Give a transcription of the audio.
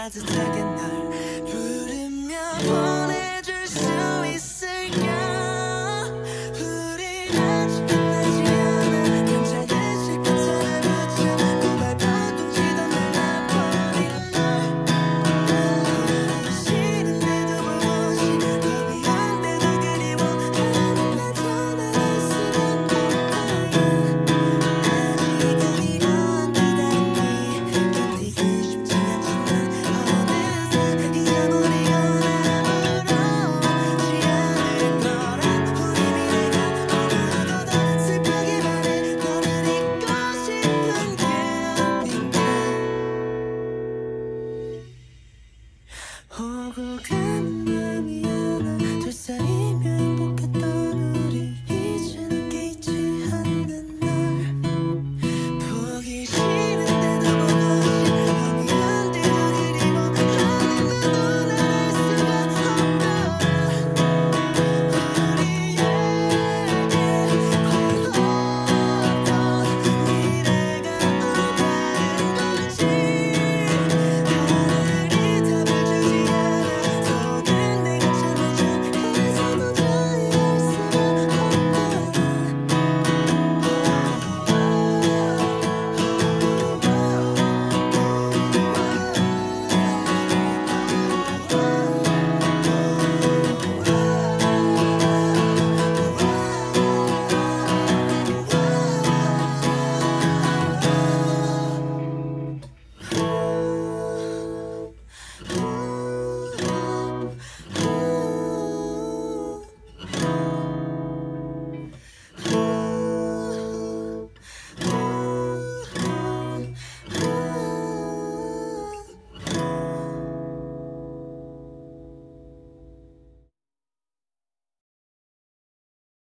따뜻하게 날 부르며